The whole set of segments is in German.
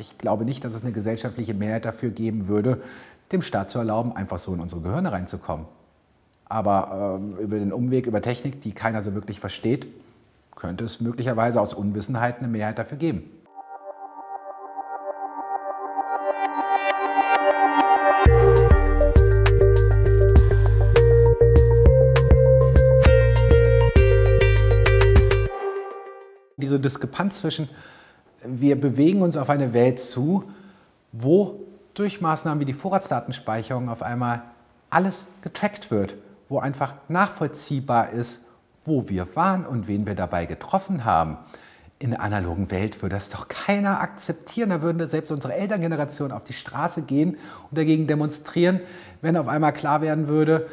ich glaube nicht, dass es eine gesellschaftliche Mehrheit dafür geben würde, dem Staat zu erlauben, einfach so in unsere Gehirne reinzukommen. Aber ähm, über den Umweg, über Technik, die keiner so wirklich versteht, könnte es möglicherweise aus Unwissenheit eine Mehrheit dafür geben. Diese Diskrepanz zwischen, wir bewegen uns auf eine Welt zu, wo durch Maßnahmen wie die Vorratsdatenspeicherung auf einmal alles getrackt wird, wo einfach nachvollziehbar ist, wo wir waren und wen wir dabei getroffen haben. In der analogen Welt würde das doch keiner akzeptieren. Da würden selbst unsere Elterngeneration auf die Straße gehen und dagegen demonstrieren, wenn auf einmal klar werden würde,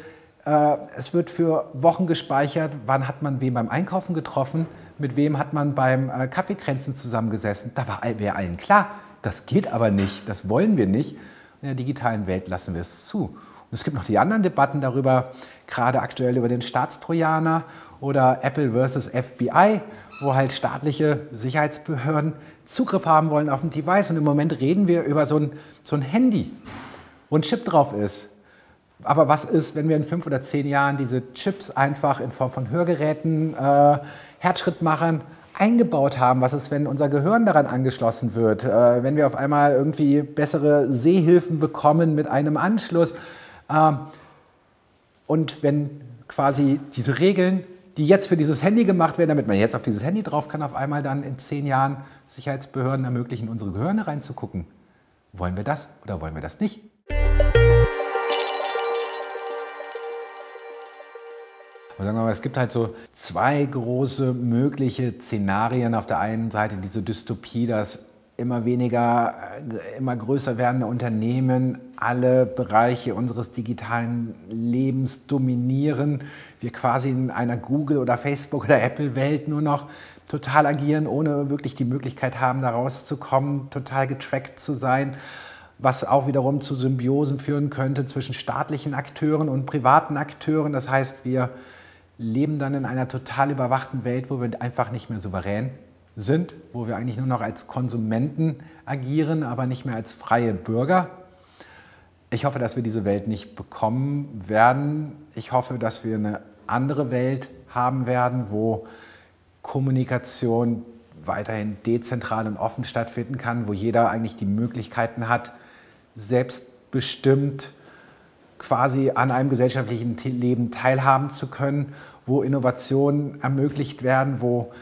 es wird für Wochen gespeichert, wann hat man wen beim Einkaufen getroffen, mit wem hat man beim äh, Kaffeekränzen zusammengesessen. Da wäre allen klar, das geht aber nicht, das wollen wir nicht. In der digitalen Welt lassen wir es zu. Und es gibt noch die anderen Debatten darüber, gerade aktuell über den Staatstrojaner oder Apple versus FBI, wo halt staatliche Sicherheitsbehörden Zugriff haben wollen auf ein Device. Und im Moment reden wir über so ein, so ein Handy, wo ein Chip drauf ist. Aber was ist, wenn wir in fünf oder zehn Jahren diese Chips einfach in Form von Hörgeräten, äh, Herzschrittmachern eingebaut haben? Was ist, wenn unser Gehirn daran angeschlossen wird? Äh, wenn wir auf einmal irgendwie bessere Sehhilfen bekommen mit einem Anschluss? Äh, und wenn quasi diese Regeln die jetzt für dieses Handy gemacht werden, damit man jetzt auf dieses Handy drauf kann, auf einmal dann in zehn Jahren Sicherheitsbehörden ermöglichen, unsere Gehirne reinzugucken. Wollen wir das oder wollen wir das nicht? Aber sagen wir mal, es gibt halt so zwei große mögliche Szenarien. Auf der einen Seite diese Dystopie, dass immer weniger, äh, immer größer werdende Unternehmen alle Bereiche unseres digitalen Lebens dominieren. Wir quasi in einer Google- oder Facebook- oder Apple-Welt nur noch total agieren, ohne wirklich die Möglichkeit haben, da rauszukommen, total getrackt zu sein, was auch wiederum zu Symbiosen führen könnte zwischen staatlichen Akteuren und privaten Akteuren. Das heißt, wir leben dann in einer total überwachten Welt, wo wir einfach nicht mehr souverän sind, wo wir eigentlich nur noch als Konsumenten agieren, aber nicht mehr als freie Bürger. Ich hoffe, dass wir diese Welt nicht bekommen werden. Ich hoffe, dass wir eine andere Welt haben werden, wo Kommunikation weiterhin dezentral und offen stattfinden kann, wo jeder eigentlich die Möglichkeiten hat, selbstbestimmt quasi an einem gesellschaftlichen Leben teilhaben zu können, wo Innovationen ermöglicht werden, wo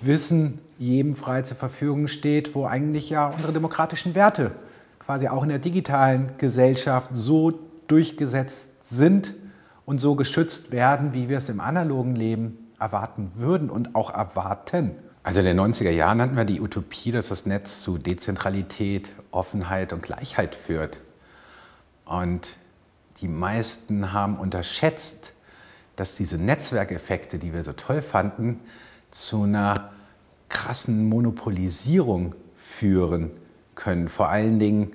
Wissen jedem frei zur Verfügung steht, wo eigentlich ja unsere demokratischen Werte quasi auch in der digitalen Gesellschaft so durchgesetzt sind und so geschützt werden, wie wir es im analogen Leben erwarten würden und auch erwarten. Also in den 90er Jahren hatten wir die Utopie, dass das Netz zu Dezentralität, Offenheit und Gleichheit führt. Und die meisten haben unterschätzt, dass diese Netzwerkeffekte, die wir so toll fanden, zu einer krassen Monopolisierung führen können. Vor allen Dingen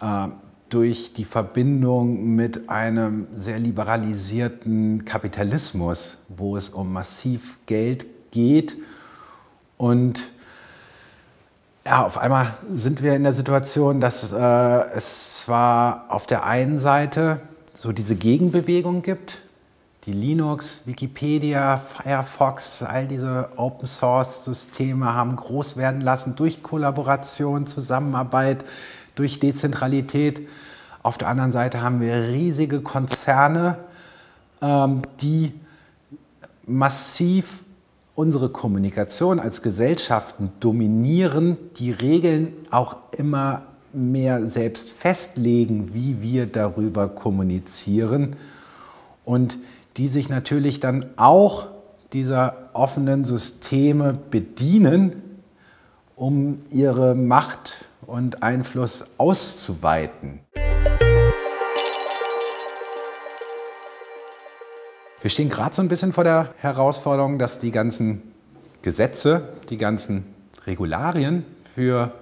äh, durch die Verbindung mit einem sehr liberalisierten Kapitalismus, wo es um massiv Geld geht. Und ja, auf einmal sind wir in der Situation, dass äh, es zwar auf der einen Seite so diese Gegenbewegung gibt, die Linux, Wikipedia, Firefox, all diese Open-Source-Systeme haben groß werden lassen durch Kollaboration, Zusammenarbeit, durch Dezentralität. Auf der anderen Seite haben wir riesige Konzerne, ähm, die massiv unsere Kommunikation als Gesellschaften dominieren, die Regeln auch immer mehr selbst festlegen, wie wir darüber kommunizieren. Und die sich natürlich dann auch dieser offenen Systeme bedienen, um ihre Macht und Einfluss auszuweiten. Wir stehen gerade so ein bisschen vor der Herausforderung, dass die ganzen Gesetze, die ganzen Regularien für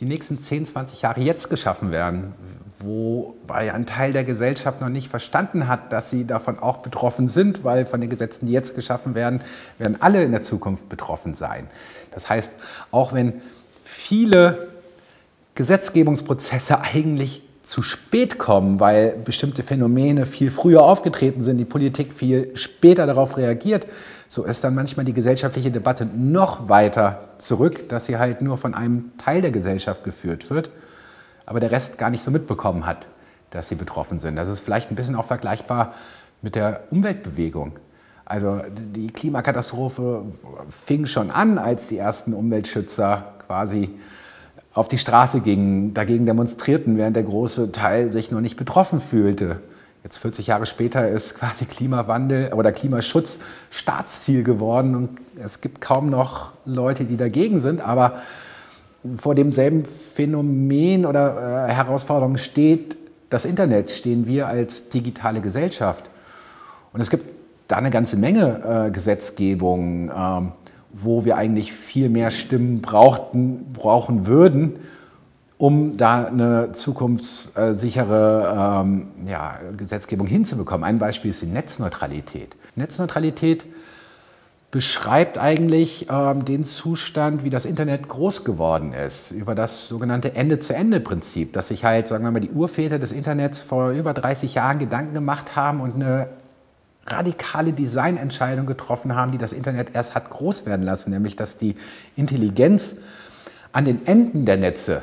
die nächsten 10, 20 Jahre jetzt geschaffen werden wobei ein Teil der Gesellschaft noch nicht verstanden hat, dass sie davon auch betroffen sind, weil von den Gesetzen, die jetzt geschaffen werden, werden alle in der Zukunft betroffen sein. Das heißt, auch wenn viele Gesetzgebungsprozesse eigentlich zu spät kommen, weil bestimmte Phänomene viel früher aufgetreten sind, die Politik viel später darauf reagiert, so ist dann manchmal die gesellschaftliche Debatte noch weiter zurück, dass sie halt nur von einem Teil der Gesellschaft geführt wird, aber der Rest gar nicht so mitbekommen hat, dass sie betroffen sind. Das ist vielleicht ein bisschen auch vergleichbar mit der Umweltbewegung. Also die Klimakatastrophe fing schon an, als die ersten Umweltschützer quasi auf die Straße gingen, dagegen demonstrierten, während der große Teil sich noch nicht betroffen fühlte. Jetzt 40 Jahre später ist quasi Klimawandel oder Klimaschutz Staatsziel geworden und es gibt kaum noch Leute, die dagegen sind, aber vor demselben Phänomen oder äh, Herausforderung steht das Internet, stehen wir als digitale Gesellschaft. Und es gibt da eine ganze Menge äh, Gesetzgebung, ähm, wo wir eigentlich viel mehr Stimmen brauchten, brauchen würden, um da eine zukunftssichere ähm, ja, Gesetzgebung hinzubekommen. Ein Beispiel ist die Netzneutralität. Netzneutralität beschreibt eigentlich ähm, den Zustand, wie das Internet groß geworden ist, über das sogenannte Ende-zu-Ende-Prinzip, dass sich halt, sagen wir mal, die Urväter des Internets vor über 30 Jahren Gedanken gemacht haben und eine radikale Designentscheidung getroffen haben, die das Internet erst hat groß werden lassen, nämlich dass die Intelligenz an den Enden der Netze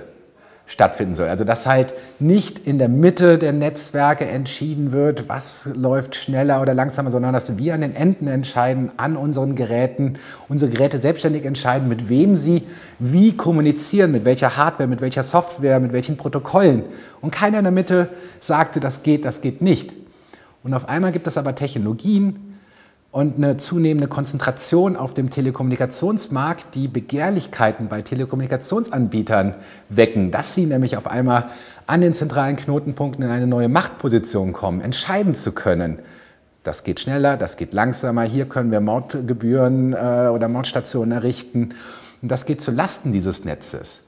stattfinden soll. Also dass halt nicht in der Mitte der Netzwerke entschieden wird, was läuft schneller oder langsamer, sondern dass wir an den Enden entscheiden, an unseren Geräten, unsere Geräte selbstständig entscheiden, mit wem sie wie kommunizieren, mit welcher Hardware, mit welcher Software, mit welchen Protokollen. Und keiner in der Mitte sagte, das geht, das geht nicht. Und auf einmal gibt es aber Technologien und eine zunehmende Konzentration auf dem Telekommunikationsmarkt, die Begehrlichkeiten bei Telekommunikationsanbietern wecken, dass sie nämlich auf einmal an den zentralen Knotenpunkten in eine neue Machtposition kommen, entscheiden zu können. Das geht schneller, das geht langsamer. Hier können wir Mautgebühren äh, oder Mautstationen errichten. Und das geht zu Lasten dieses Netzes.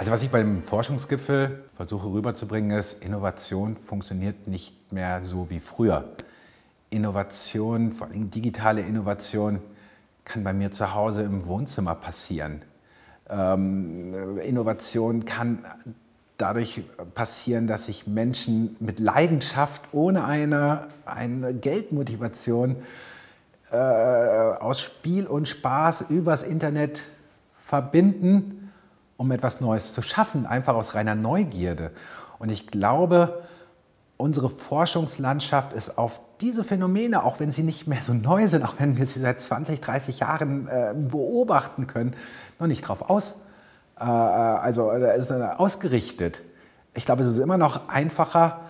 Also was ich beim Forschungsgipfel versuche rüberzubringen ist, Innovation funktioniert nicht mehr so wie früher. Innovation, vor allem digitale Innovation, kann bei mir zu Hause im Wohnzimmer passieren. Ähm, Innovation kann dadurch passieren, dass sich Menschen mit Leidenschaft, ohne eine, eine Geldmotivation, äh, aus Spiel und Spaß übers Internet verbinden um etwas Neues zu schaffen, einfach aus reiner Neugierde. Und ich glaube, unsere Forschungslandschaft ist auf diese Phänomene, auch wenn sie nicht mehr so neu sind, auch wenn wir sie seit 20, 30 Jahren äh, beobachten können, noch nicht darauf aus, äh, also äh, ist ausgerichtet. Ich glaube, es ist immer noch einfacher,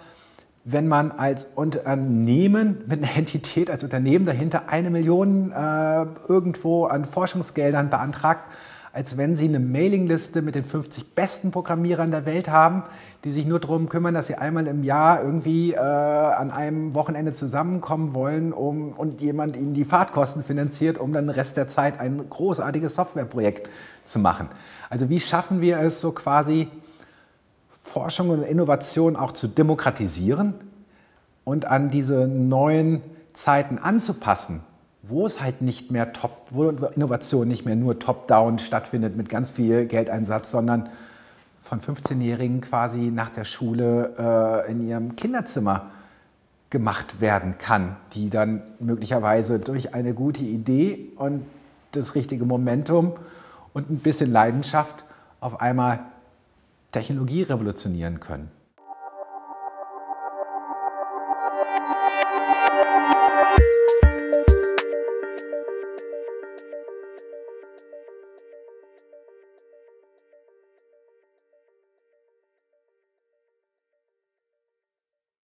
wenn man als Unternehmen mit einer Entität, als Unternehmen dahinter eine Million äh, irgendwo an Forschungsgeldern beantragt, als wenn Sie eine Mailingliste mit den 50 besten Programmierern der Welt haben, die sich nur darum kümmern, dass sie einmal im Jahr irgendwie äh, an einem Wochenende zusammenkommen wollen um, und jemand ihnen die Fahrtkosten finanziert, um dann den Rest der Zeit ein großartiges Softwareprojekt zu machen. Also wie schaffen wir es so quasi, Forschung und Innovation auch zu demokratisieren und an diese neuen Zeiten anzupassen? Wo es halt nicht mehr top, wo Innovation nicht mehr nur top-down stattfindet mit ganz viel Geldeinsatz, sondern von 15-Jährigen quasi nach der Schule äh, in ihrem Kinderzimmer gemacht werden kann, die dann möglicherweise durch eine gute Idee und das richtige Momentum und ein bisschen Leidenschaft auf einmal Technologie revolutionieren können.